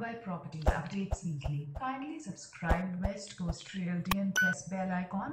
Mumbai properties updates weekly. Kindly subscribe West Coast Realty and press bell icon.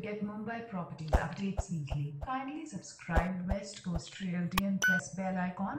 get Mumbai properties updates weekly. Kindly subscribe West Coast Realty and press bell icon.